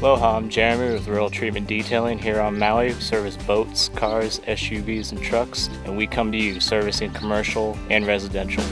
Aloha, I'm Jeremy with Royal Treatment Detailing here on Maui. We service boats, cars, SUVs, and trucks, and we come to you servicing commercial and residential.